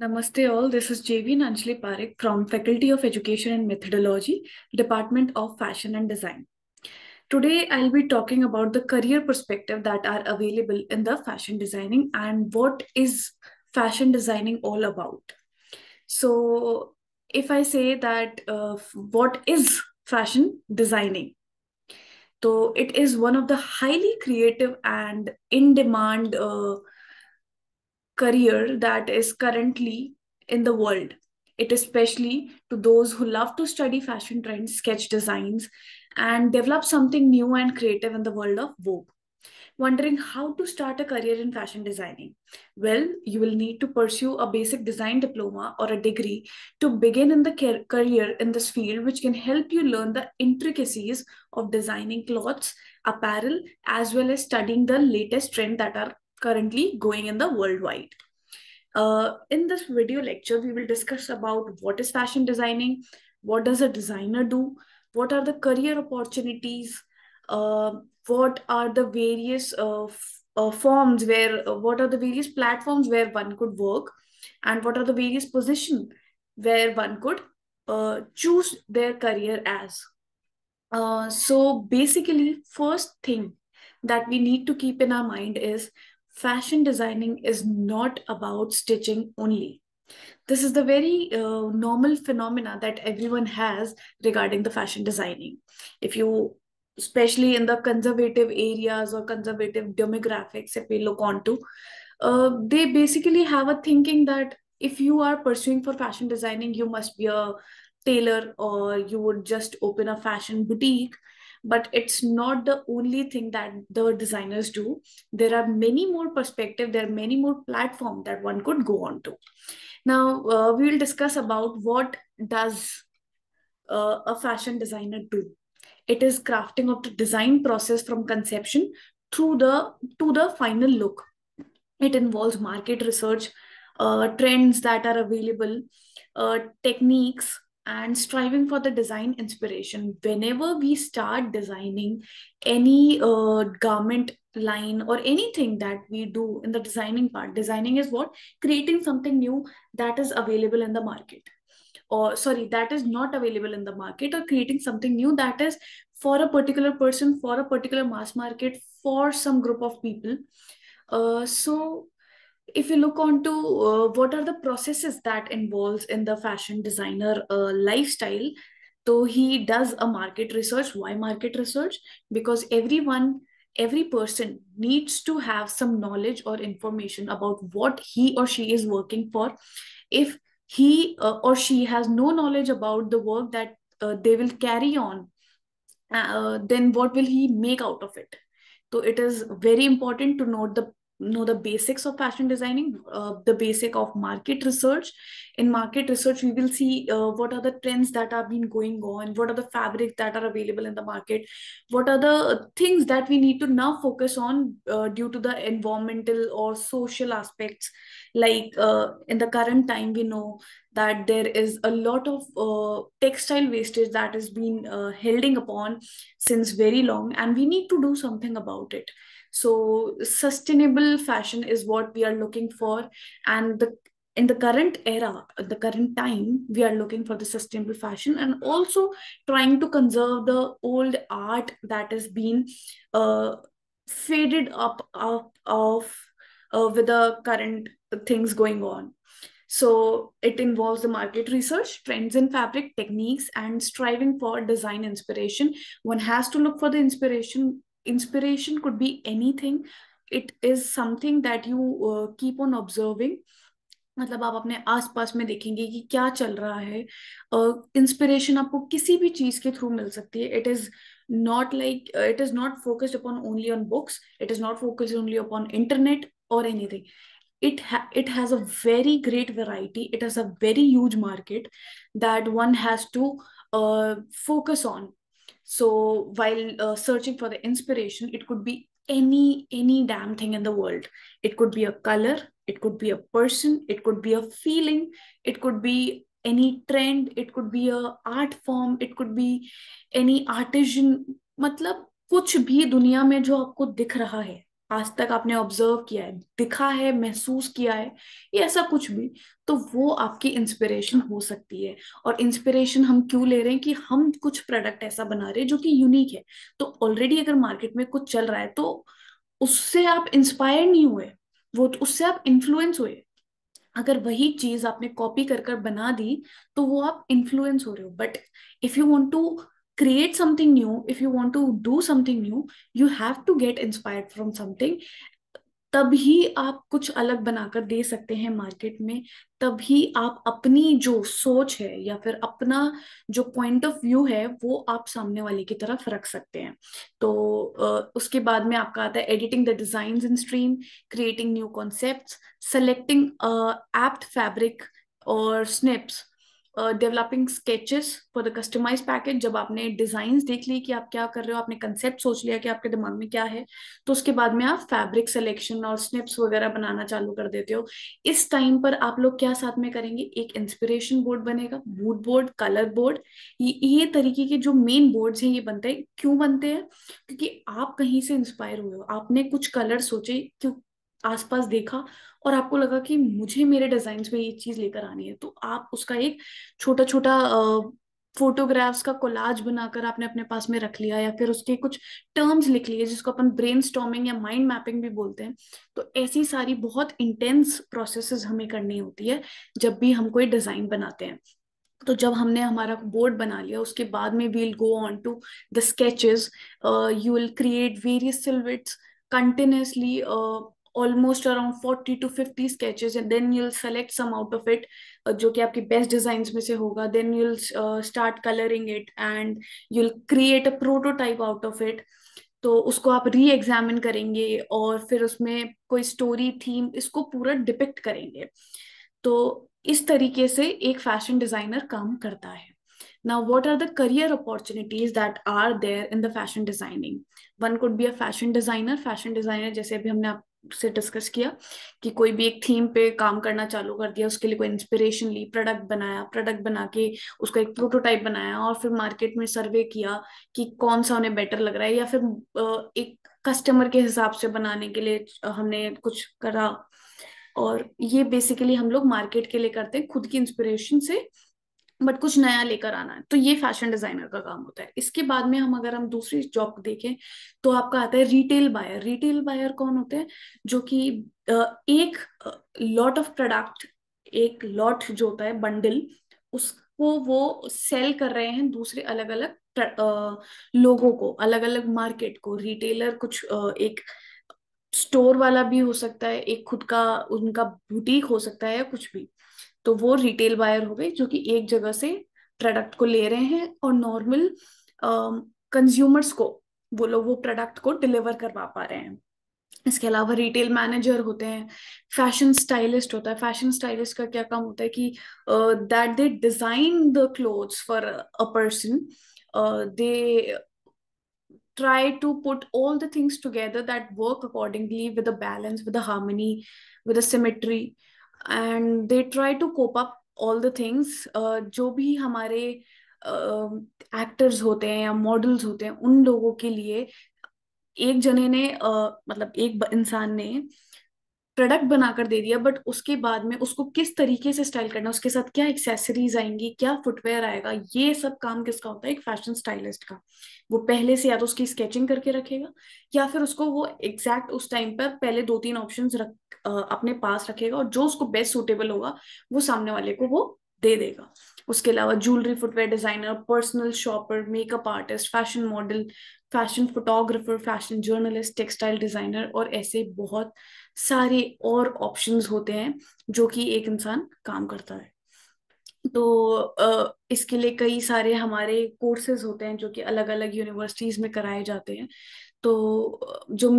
Namaste all, this is JV Nanjali Parekh from Faculty of Education and Methodology, Department of Fashion and Design. Today I'll be talking about the career perspective that are available in the fashion designing and what is fashion designing all about. So if I say that uh, what is fashion designing? So it is one of the highly creative and in-demand uh, career that is currently in the world. It especially to those who love to study fashion trends, sketch designs, and develop something new and creative in the world of Vogue. Wondering how to start a career in fashion designing? Well, you will need to pursue a basic design diploma or a degree to begin in the career in this field, which can help you learn the intricacies of designing clothes, apparel, as well as studying the latest trend that are currently going in the worldwide. Uh, in this video lecture, we will discuss about what is fashion designing, what does a designer do, what are the career opportunities, uh, what are the various uh, uh forms where, uh, what are the various platforms where one could work, and what are the various positions where one could uh, choose their career as. so basically, first thing that we need to keep in our mind is fashion designing is not about stitching only. This is the very uh, normal phenomena that everyone has regarding the fashion designing. If you, especially in the conservative areas or conservative demographics, if we look onto, uh, they basically have a thinking that if you are pursuing for fashion designing, you must be a tailor or you would just open a fashion boutique but it's not the only thing that the designers do. There are many more perspective there are many more platform that one could go on to. Now uh, we will discuss about what does uh, a fashion designer do. It is crafting of the design process from conception through the to the final look. It involves market research uh, trends that are available uh, techniques and striving for the design inspiration. Whenever we start designing any uh, garment line or anything that we do in the designing part designing is what? Creating something new that is available in the market. Or sorry that is not available in the market or creating something new that is for a particular person for a particular mass market for some group of people. Uh, so if you look on to uh, what are the processes that involves in the fashion designer uh, lifestyle so he does a market research why market research? Because everyone every person needs to have some knowledge or information about what he or she is working for. If he uh, or she has no knowledge about the work that uh, they will carry on uh, then what will he make out of it? So it is very important to note the know the basics of fashion designing uh, the basic of market research. In market research we will see uh, what are the trends that have been going on what are the fabrics that are available in the market what are the things that we need to now focus on uh, due to the environmental or social aspects. Like uh, in the current time we know that there is a lot of uh, textile wastage that has been uh, holding upon since very long and we need to do something about it so sustainable fashion is what we are looking for. And the in the current era at the current time we are looking for the sustainable fashion and also trying to conserve the old art that has been uh, faded up, up of uh, with the current things going on. So it involves the market research trends in fabric techniques and striving for design inspiration. One has to look for the inspiration inspiration could be anything. It is something that you uh, keep on observing. मतलब आप अपने आसपास में देखेंगे कि क्या चल रहा है। इंस्पिरेशन uh, आपको किसी भी चीज़ के थ्रू मिल सकती है। It is not like it is not focused upon only on books it is not focused only upon internet और anything it it has a very great variety it has a very huge market that one has to focus on so while uh, searching for the inspiration it could be any any damn thing in the world it could be a color it could be a person it could be a feeling it could be any trend it could be a art form it could be any artisan मतलब कुछ भी दुनिया में जो आपको दिख रहा है आज तक आपने ऑब्ज़र्व किया है, दिखा है, महसूस किया है, या ऐसा कुछ भी तो वो आपकी इंस्पिरेशन हो सकती है। और इंस्पिरेशन हम क्यों ले रहे हैं कि हम कुछ प्रोडक्ट ऐसा बना रहे हैं जो कि यूनिक है। तो ऑलरेडी अगर मार्केट में कुछ चल रहा है तो उससे आप इंस्पायर नहीं हुए, वो तो उससे आप इन्फ्लुएंस हुए। अगर वही चीज़ आपने कॉपी कर कर बना दी तो वो आप इन्फ्लुएंस हो रहे हो। But if you want to create something new, if you want to do something new, you have to get inspired from something. तभी आप कुछ अलग बनाकर दे सकते हैं मार्केट में। तभी आप अपनी जो सोच है या फिर अपना जो पॉइंट ऑफ़ व्यू है, वो आप सामने वाले की तरफ़ रख सकते हैं। तो उसके बाद में आपका आता है editing the design in stream creating new concept selecting apt fabric और snips developing sketches for the customise package जब आपने डिज़ाइन देख ली कि आप क्या कर रहे हो, आपने कंसेप्ट सोच लिया कि आपके दिमाग में क्या है तो उसके बाद में आप फैब्रिक सिलेक्शन और स्निप्स वगैरह बनाना चालू कर देते हो। इस टाइम पर आप लोग क्या साथ में करेंगे? एक इंस्पिरेशन बोर्ड बनेगा मूड बोर्ड कलर बोर्ड ये ये तरीके के जो मेन बोर्ड्स हैं, ये बनते हैं। क्यों बनते हैं? क्योंकि आप कहीं से इंस्पायर हुए हो। आपने कुछ कलर सोचे, क्यों आसपास देखा और आपको लगा कि मुझे मेरे डिज़ाइन में ये चीज़ लेकर आनी है। तो आप उसका एक छोटा छोटा फोटोग्राफ्स का कोलाज बनाकर आपने अपने पास में रख लिया या फिर उसके कुछ टर्म्स लिख लिए, जिसको अपन ब्रेन या माइंड मैपिंग भी बोलते हैं। तो ऐसी सारी बहुत इंटेंस प्रोसेसेस हमें करनी होती है जब भी हम कोई डिज़ाइन बनाते हैं। तो जब हमने हमारा बोर्ड बना लिया, उसके बाद में we'll go on to the sketches you will create various silhouettes continuously almost around forty to fifty sketches and then you'll select some out of it जो कि आपकी बेस्ट डिज़ाइन में से होगा. Then you'll start colouring it and you'll create a prototype out of it तो उसको आप री एग्जामिन करेंगे और फिर उसमें कोई स्टोरी थीम इसको पूरा डिपिक्ट करेंगे. तो इस तरीके से एक फ़ैशन डिज़ाइनर काम करता है. ना what are the career opportunities that are there in the fashion designing one could be a fashion designer fashion designer जैसे अभी हमने आप से डिस्कस किया कि कोई भी एक थीम पे काम करना चालू कर दिया, उसके लिए कोई इंस्पिरेशन ली प्रोडक्ट बनाया प्रोडक्ट बना के उसका एक प्रोटोटाइप बनाया और फिर मार्केट में सर्वे किया कि कौन सा उन्हें बेटर लग रहा है या फिर एक कस्टमर के हिसाब से बनाने के लिए हमने कुछ करा। और ये बेसिकली हम लोग मार्केट के लिए करते हैं, खुद की इंस्पिरेशन से बट कुछ नया लेकर आना है। तो ये फ़ैशन डिज़ाइनर का काम होता है। इसके बाद में हम अगर हम दूसरी जॉब देखें तो आपका आता है रिटेल बायर। रिटेल बायर कौन होते हैं? जो कि एक लॉट ऑफ़ प्रोडक्ट एक लॉट जो होता है बंडल उसको वो सेल कर रहे हैं दूसरे अलग अलग लोगों को अलग अलग मार्केट को। रिटेलर कुछ एक स्टोर वाला भी हो सकता है, एक खुद का, उनका बुटीक हो सकता है या कुछ भी। तो वो रिटेल बायर हो गए जो कि एक जगह से प्रोडक्ट को ले रहे हैं और नॉर्मल कंज्यूमर्स को वो लोग वो प्रोडक्ट को डिलीवर करवा पा रहे हैं। इसके अलावा रिटेल मैनेजर होते हैं फ़ैशन स्टाइलिस्ट होता है। फ़ैशन स्टाइलिस्ट का क्या काम होता है कि that they design the clothes for a person they try to put all the things together that work accordingly with a balance, with a harmony, with a symmetry and they try to cope up all the things जो भी हमारे actors uh, होते हैं या models होते हैं उन लोगों के लिए एक जने ने uh, मतलब एक इंसान ने प्रोडक्ट बनाकर दे दिया, बट उसके बाद में उसको किस तरीके से स्टाइल करना उसके साथ क्या एक्सेसरीज आएँगी, क्या फुटवेयर आएगा, ये सब काम किसका होता है, एक फ़ैशन स्टाइलिस्ट का। वो पहले से या तो उसकी स्केचिंग करके रखेगा, या फिर उसको वो एग्जैक्ट उस टाइम पर पहले दो तीन ऑप्शन रख अपने पास रखेगा और जो उसको बेस्ट सुटेबल होगा, वो सामने वाले को वो दे देगा। उसके अलावा jewellery footwear designer personal shopper makeup artist fashion model fashion photographer fashion journalist textile designer और ऐसे बहुत सारे और ऑप्शंस होते हैं जो कि एक इंसान काम करता है। तो इसके लिए कई सारे हमारे कोर्सेज होते हैं जो कि अलग अलग यूनिवर्सिटीज में कराए जाते हैं। तो जो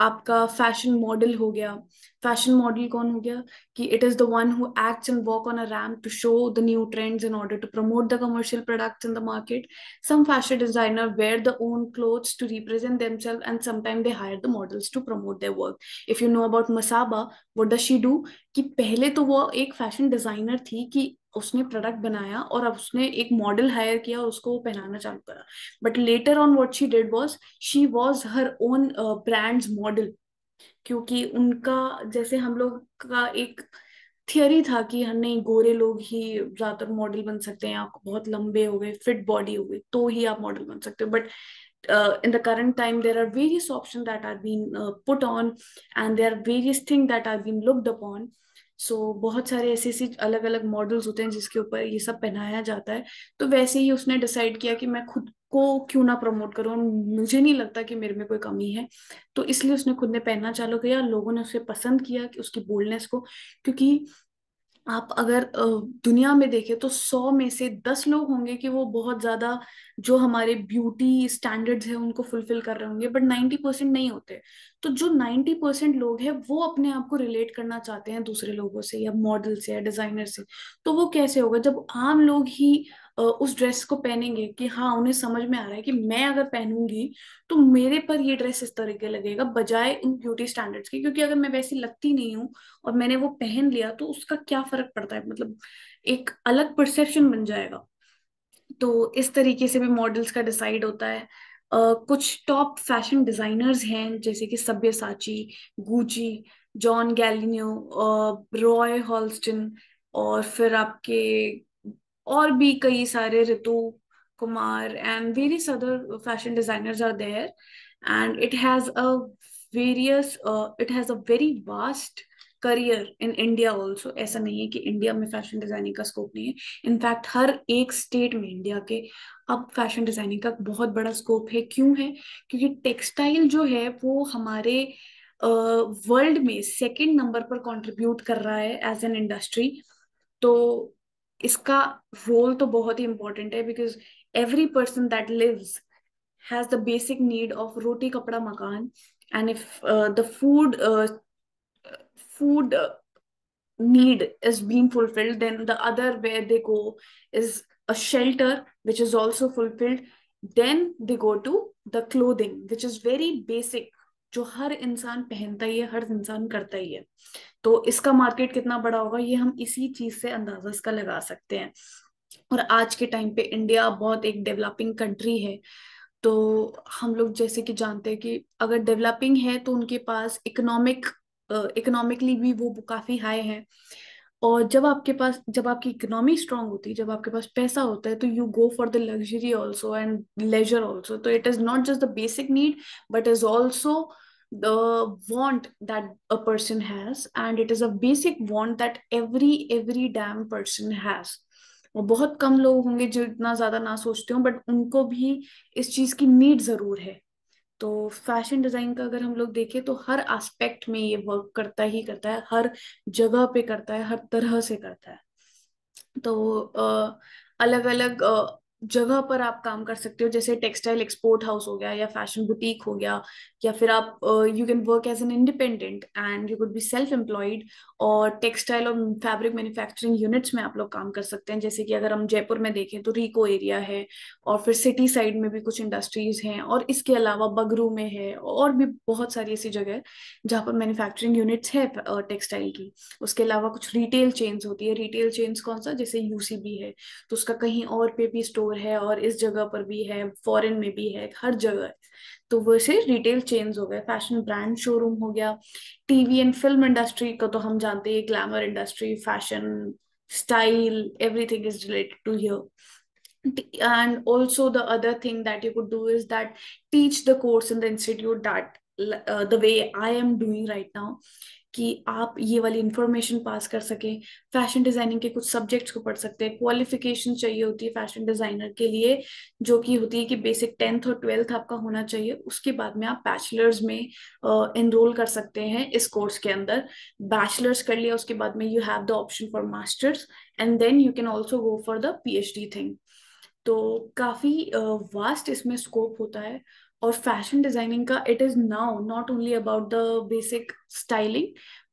आपका फ़ैशन मॉडल हो गया। फ़ैशन मॉडल कौन हो गया? कि it is the one who acts and work on a ramp to show the new trends in order to promote the commercial products in the market some fashion designer wear the own clothes to represent themselves and sometime they hire the models to promote their work if you know about Masaba what does she do कि पहले तो वो एक fashion designer थी कि उसने product बनाया और अब उसने एक मॉडल हायर किया और उसको वो पहनाना चालू करा। But later on what she did was she was her own brands model क्योंकि उनका जैसे हम लोग का एक थियरी था कि नहीं गोरे लोग ही ज़्यादातर मॉडल बन सकते हैं आप बहुत लंबे हो गए फिट बॉडी हो गई तो ही आप मॉडल बन सकते हो। But the current time there are various options that are being uh, put on and there are various things that are being looked upon. So so, बहुत सारे ऐसे ऐसे अलग अलग मॉडल्स होते हैं जिसके ऊपर ये सब पहनाया जाता है। तो वैसे ही उसने डिसाइड किया कि मैं खुद को क्यों ना प्रमोट करूँ मुझे नहीं लगता कि मेरे में कोई कमी है। तो इसलिए उसने खुद ने पहनना चालू किया लोगों ने उसे पसंद किया कि उसकी बोल्डनेस को क्योंकि आप अगर दुनिया में देखें तो सौ में से दस लोग होंगे कि वो बहुत ज़्यादा जो हमारे ब्यूटी स्टैंडर्ड्स है उनको फुलफिल कर रहे होंगे, बट नाइन्टी परसेंट नहीं होते। तो जो नाइन्टी परसेंट लोग हैं वो अपने आप को रिलेट करना चाहते हैं दूसरे लोगों से या मॉडल से या डिज़ाइनर से। तो वो कैसे होगा? जब आम लोग ही उस ड्रेस को पहनेंगे कि हाँ उन्हें समझ में आ रहा है कि मैं अगर पहनूँगी तो मेरे पर ये ड्रेस इस तरीके लगेगा बजाय उन ब्यूटी स्टैंडर्ड्स की। क्योंकि अगर मैं वैसी लगती नहीं हूँ और मैंने वो पहन लिया तो उसका क्या फ़र्क पड़ता है? मतलब एक अलग परसेप्शन बन जाएगा। तो इस तरीके से भी मॉडल्स का डिसाइड होता है। Uh, कुछ टॉप फ़ैशन डिजाइनर्स हैं जैसे कि Sabyasachi Gucci John Galliano Roy Halston और फिर आपके और भी कई सारे Ritu Kumar and various other fashion designers are there and it has a various it has a very vast career in India also ऐसा नहीं है कि इंडिया में फ़ैशन डिज़ाइनिंग का स्कोप नहीं है. इनफैक्ट हर एक स्टेट में इंडिया के अब फ़ैशन डिज़ाइनिंग का बहुत बड़ा स्कोप है. क्यों है? क्योंकि टेक्सटाइल जो है वो हमारे वर्ल्ड uh, में सेकेंड नंबर पर कंट्रीब्यूट कर रहा है एज एन इंडस्ट्री तो इसका रोल तो बहुत ही इंपॉर्टेंट है because every person that lives has the basic need of roti kapda makaan and if the food food uh, need is being fulfilled then the other where they go is a shelter which is also fulfilled then they go to the clothing which is very basic जो हर इंसान पहनता ही है, हर इंसान करता ही है। तो इसका market कितना बड़ा होगा, ये हम इसी चीज़ से अंदाज़ा इसका लगा सकते हैं। और आज के टाइम पे इंडिया बहुत एक डेवलपिंग कंट्री है। तो हम लोग जैसे कि जानते हैं कि अगर डेवलपिंग है तो उनके पास इकोनॉमिक इकोनॉमिकली भी वो काफ़ी हाई है। और जब आपके पास, जब आपकी इकोनॉमी स्ट्रांग होती है, जब आपके पास पैसा होता है तो you go for the luxury also and leisure also तो it is not just the basic need but is also the want that a person has, and it is a basic want that every every damn person has. वो बहुत कम लोग होंगे जो इतना ज़्यादा ना सोचते हो बट उनको भी इस चीज़ की नीड ज़रूर है। तो फ़ैशन डिज़ाइन का अगर हम लोग देखें तो हर एस्पेक्ट में ये वर्क करता ही करता है, हर जगह पे करता है, हर तरह से करता है। तो अलग अलग जगह पर आप काम कर सकते हो, जैसे टेक्सटाइल एक्सपोर्ट हाउस हो गया या फ़ैशन बुटीक हो गया, या फिर आप you can work as an independent and you could be self employed और टेक्सटाइल और फैब्रिक मैन्युफैक्चरिंग यूनिट्स में आप लोग काम कर सकते हैं। जैसे कि अगर हम जयपुर में देखें तो रिको एरिया है और फिर सिटी साइड में भी कुछ इंडस्ट्रीज़ हैं और इसके अलावा बगरू में है और भी बहुत सारी ऐसी जगह जहाँ पर मैन्युफैक्चरिंग यूनिट्स है टेक्सटाइल की। उसके अलावा कुछ रिटेल चेन्स होती है। रिटेल चेन्स कौन सा? जैसे यूसीबी है। तो उसका कहीं और पे भी स्टोर है और इस जगह पर भी है फॉरेन में भी है, हर जगह तो वैसे रिटेल चेन्स हो गए फ़ैशन ब्रांड शोरूम हो गया। टीवी एंड फ़िल्म इंडस्ट्री का तो हम जानते हैं glamour industry fashion style everything is related to here and also the other thing that you could do is that teach the course in the institute that uh, way I am doing right now कि आप ये वाली information pass कर सके fashion designing के कुछ subjects को पढ़ सकते हैं। क्वालिफिकेशन चाहिए होती है फ़ैशन डिज़ाइनर के लिए जो कि होती है कि बेसिक टेंथ और ट्वेल्थ आपका होना चाहिए। उसके बाद में आप बैचलर्स में एनरोल uh, कर सकते हैं इस कोर्स के अंदर। बैचलर्स कर लिया उसके बाद में you have the option for masters and then you can also go for the P thing तो काफ़ी वास्ट uh, इसमें स्कोप होता है। और फ़ैशन डिज़ाइनिंग का it is now not only about the basic styling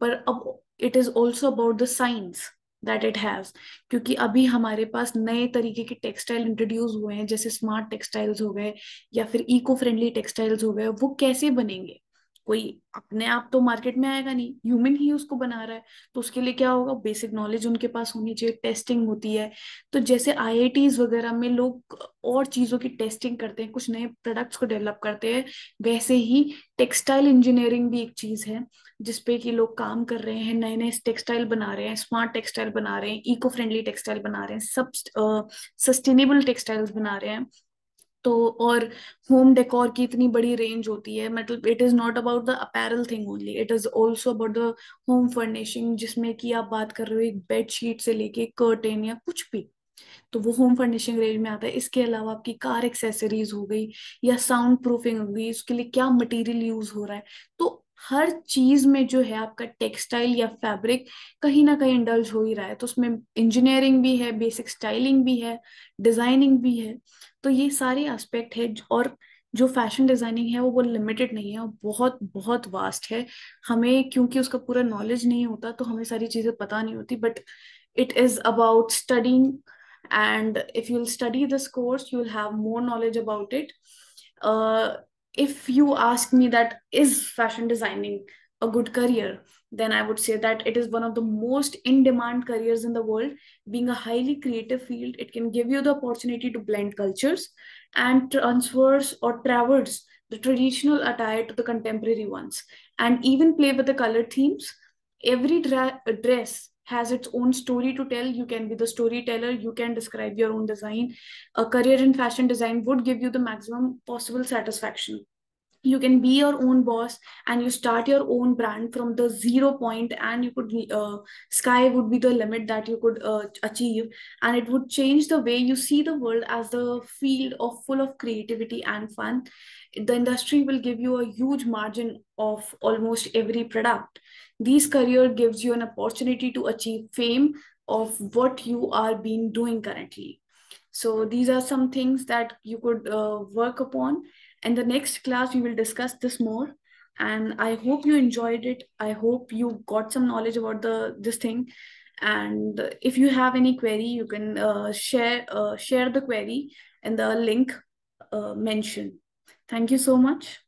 पर अब it is also about the science that it has क्योंकि अभी हमारे पास नए तरीके के टेक्सटाइल इंट्रोड्यूस हुए हैं, जैसे स्मार्ट टेक्सटाइल्स हो गए या फिर इको फ्रेंडली टेक्सटाइल्स हो गए, वो कैसे बनेंगे? कोई अपने आप तो मार्केट में आएगा नहीं ह्यूमन ही उसको बना रहा है। तो उसके लिए क्या होगा? बेसिक नॉलेज उनके पास होनी चाहिए टेस्टिंग होती है। तो जैसे आई वगैरह में लोग और चीज़ों की टेस्टिंग करते हैं, कुछ नए प्रोडक्ट्स को डेवलप करते हैं, वैसे ही टेक्सटाइल इंजीनियरिंग भी एक चीज़ है जिसपे कि लोग काम कर रहे हैं नए नए टेक्सटाइल बना रहे हैं स्मार्ट टेक्सटाइल बना रहे हैं इको फ्रेंडली टेक्सटाइल बना रहे हैं सब सस्टेनेबल टेक्सटाइल्स बना रहे हैं। तो और होम डेकोर की इतनी बड़ी रेंज होती है मतलब it is not about the apparel thing only it is also about the home furnishing जिसमें कि आप बात कर रहे हो एक बेडशीट से लेके कर्टेन या कुछ भी। तो वो होम फर्निशिंग रेंज में आता है। इसके अलावा आपकी कार एक्सेसरीज हो गई या साउंड प्रूफिंग हो गई उसके लिए क्या मटेरियल यूज़ हो रहा है। तो हर चीज़ में जो है आपका टेक्सटाइल या फैब्रिक कहीं ना कहीं इंडल्ज हो ही रहा है। तो उसमें इंजीनियरिंग भी है बेसिक स्टाइलिंग भी है डिज़ाइनिंग भी है। तो ये सारे एस्पेक्ट है और जो फ़ैशन डिज़ाइनिंग है वो वो लिमिटेड नहीं है वो बहुत बहुत वास्ट है। हमें क्योंकि उसका पूरा नॉलेज नहीं होता तो हमें सारी चीज़ें पता नहीं होती but it is about studying and if you'll study this course you'll have more knowledge about it uh, if you ask me that is fashion designing a good career? then i would say that it is one of the most in demand careers in the world. Being a highly creative field it can give you the opportunity to blend cultures and transfers or traverse the traditional attire to the contemporary ones and even play with the color themes. Every dra- dress has its own story to tell. You can be the storyteller. You can describe your own design. A career in fashion design would give you the maximum possible satisfaction. You can be your own boss and you start your own brand from the zero point and you could uh, sky would be the limit that you could uh, achieve. And it would change the way you see the world as the field of full of creativity and fun the industry will give you a huge margin of almost every product. This career gives you an opportunity to achieve fame of what you are being doing currently. So these are some things that you could uh, work upon. In the next class we will discuss this more. And i hope you enjoyed it. I hope you got some knowledge about the this thing. And if you have any query you can uh, share uh, share the query in the link uh, mentioned thank you so much